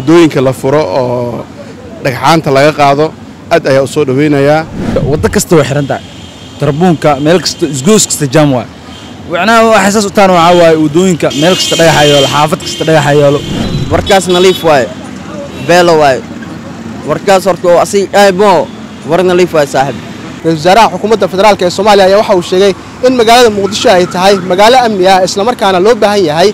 waddooyinka la furo oo dhagxaanta laga qaado aad ayaa u soo dhoweynayaa waddo kasta way xiran tahay tarbuunka meel kasta isgoos kasta jaam waay wicnaha waxay saas u tahan waxaa waaye waddooyinka meel kasta dhagaxa yaalo xaafad kasta dhagaxa yaalo warkaas naliif waaye beelo waaye. Warkaas horta oo asig aymo war naliif waaye saaxib. Ra'isul wasaaraha xukuumadda federaalk ee soomaaliya ayaa waxa uu sheegay in magaalada muqdisho ay tahay magaalo amni ah islamarkaana loo baahan yahay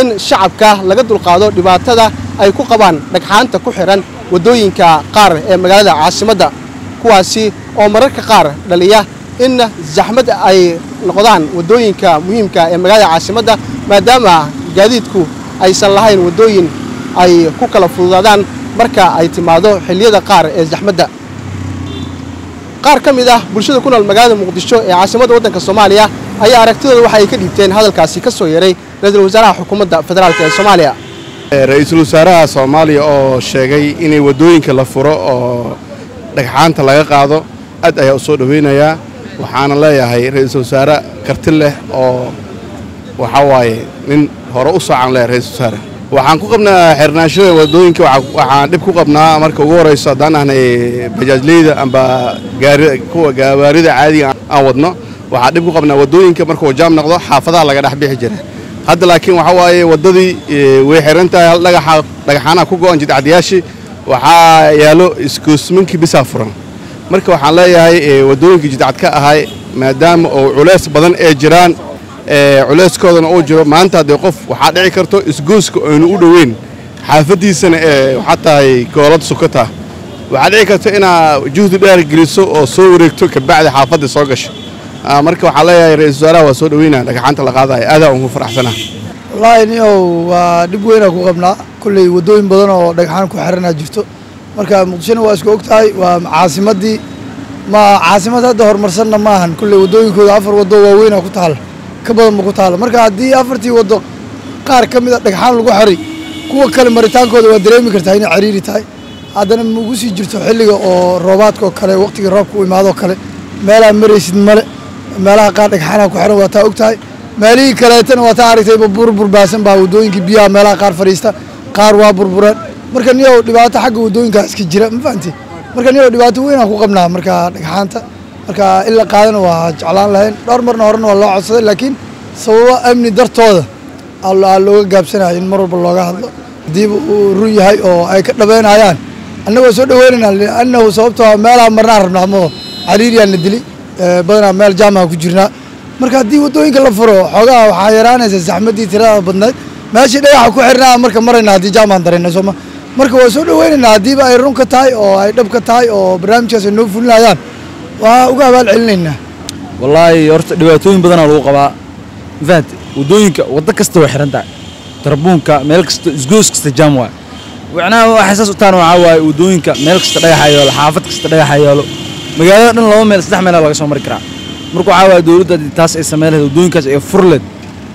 in shacabka laga dulqaado dhibaatada ay ku qabaan dhagxaanta ku xidhan waddooyinka qaar ee magaalada caasimadda kuwaasi oo mararka qaar dhaliya in zaxmad ay noqdaan waddooyinka muhiimka ee magaalada caasimadda maadaama gaadiidku aysan lahayn waddooyin ay ku kala fududaadaan marka ay timaado xilliyada qaar ee zaxmadda qaar ka mid ah bulshada ku nool magaalada muqdisho ee caasimadda waddanka soomaaliya ayaa aragtidooda waxa ay ka dhiibteen hadalkaasi ka soo yeray ra'iisul wasaaraha xukuumadda federaalk ee soomaaliya ra'iisul wasaaraha soomaaliya oo sheegay inay waddooyinka la furo oo dhagxaanta laga qaado aad ayaa u soo dhoweynayaa waxaana leeyahay ra'iisul wasaare karti leh oo waxaa waaye nin hore u soocan leh ra'iisul wasaare waxaan ku qabnaa xirnaashada waddooyinka waxaan dhib ku qabnaa marka ugu horeyso haddaan ahnay bajaajleyda amba kuwa gawaarida caadiga aan wadno waxaan dhib ku qabnaa waddooyinka markuu jaam noqdo xaafadaha laga dhex bixi jira hadda laakiin waxaa waaye waddadii way xiran tahay hal dhagaxa dhagaxaanaha ku go'an jidcadiyaashii waxaa yaalo isgoosminkii bisaa furan. Marka waxaan leeyahay waddooyinkii jidcad ka ahay maadaama oo culays badan ee jiraan culayskoodana uu jiro maanta haddee qof waxaa dhici karto isgooska aynu u dhoweyn. Xaafaddiisana ee waxaa tahay goolad sukata. Waxaa dhici karta inaa juhdi dheer geliso oo soo wareegto kabacdi xaafadda soo gasho marka waxaa leeyahay ra'isul wasaaraha waa soo dhoweynaa dhagaxaanta la qaadaya aadaa ugu faraxsanaa. Wallaahi niow waa dhib weynaa ku qabnaa. Kolley waddooyin badan oo dhagxaan ku xiranaa jirto. Marka muqdishona waa isku og tahay waa caasimaddii ma caasimad hadda horumarsanna ma ahan. Kolley waddooyinkooda afar waddo waaweynaa ku taala ka badan ku taala marka haddii afartii waddo qaar ka mid a dhagxaan lagu xiray kuwa kale maritaankooda waa dareemi kartaa inay cariiri tahay. Haddana maugu sii jirto xilliga oo roobaadkaoo kale waqtigii roobka u imaadoo kale. Meelaa maraysid male meelaha qaar dhagxaanaha ku xiran waa taa og tahay meelihii kaleetana waa taa aragtayba burbur baasan baa waddooyinkii biyaha meelaha qaar fadhiista. Qaar waa burbureen. Marka niyow dhibaato xagga waddooyinkaa iska jira ma fahanti? Marka niyow dhibaato weynaan ku qabnaa marka dhagxaanta marka in la qaadana waa jeclaan lahayn. Dhowr marna horena waa loo codsaday laakiin sababo amni dartooda aa looga gaabsanaya in mar walba looga hadlo. Haddiiba uu run yahay oo ay ka dhabeynayaan annagoo soo dhaweynaynaa liannahu sababtoo meelaha marnaan rabnaa moo cariiriyaana dili badanaa meel jaamaha ku jirnaa. Marka haddii waddooyinka la furo xoogaha waxaa yaraanaysa saxmaddii tirada badnayd. Meeshii dhagaxa ku xirnaa marka marayna haddii jaamaan darayna sooma marka waa soo dhaweynaynaa haddiiba ay run ka tahay oo ay dhab ka tahay oo barnaamijkaas ay noo fulinayaan. Waa uga abaal celinaynaa wallaahi horta dhibaatooyin badanaa lagu qabaa. Mafahanti waddooyinka waddo kasta way xiran tahay. Tarbuunka meel kasta isgoos kasta jaam waay. Wicnaha waxay saas u tahan waxaa waaye waddooyinka meel kasta dhagaxa yaalo xaafad kasta dhagaxa yaalo مجالنا لو ما استحملنا الله كسم مركرا مركو عاوا دورو ده تاس اسمه له دوين كاس فرلد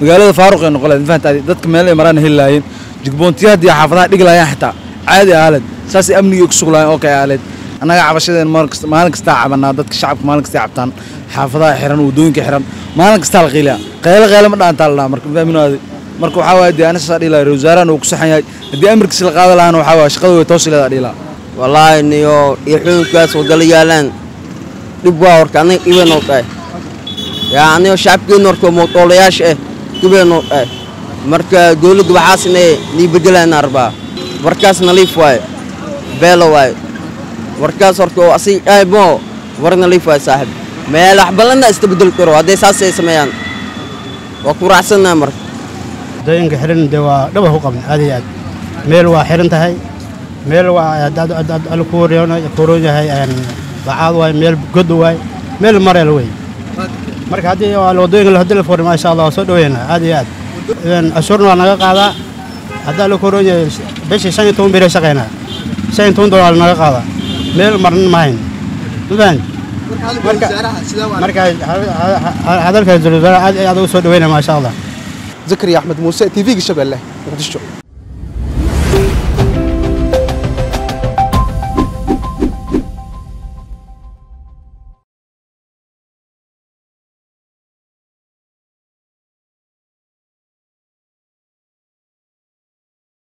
مجالنا فاروق النقلة نفهم تادي ده كمال إمران هلاين جبون تيار دي حافظة دقلا يحتى عادي عالد ساس أمن يكسر لا أوكي عالد أنا عارف شيء إن مالك مالك استعب أنا ده كشعب مالك استعب تان حافظة حرام ودوين كحرام مالك استعب غيلة غيلة غيلة مرة أنت الله مركو فهم هذا مركو عاوا دي أنا سأري لا رزارة نوكسح يا دي أمريكا سلقا ده لا نو عاوا شقدو يتوصل هذا ديلا والله إني يو يحيو كاس وقال يا لأن dhib horta annaga dhibay noo tahay yaa anigo shacabkeena horta mootoolayaasha ah dhibay noo tahay marka dowladda waxaasna nii bedelaana rabaa warkaas naliif waaye beelo waaye. Warkaas horta oo asig aymo war naliif waaye saaxib. Meel wax ballanna ista bedel karo hadday saas ay sameeyaan. Waa ku marka. Waddooyinka xiran dee waa dhaba ku qabna aad iyo aad. Meel waa xiran tahay. Meel waa kuroon yahay bacaad waay meel god waay meel mareel wey marka haddii waddooyinka hadii la furay maasha allah waa soo dhaweynaa aad iyo aad ashuurna waa naga qaadaa haddaa la kuroon yahay bishii shan iyo toban bere shaqaynaa shan iyo toban dolar naga qaadaa meel marnan mahayn mafahant marka hadalka ra-iisul wasaare aad aad ugu soo dhaweynaa maasha allah zakariya axmed muuse t v-ga shabeelle muqdisho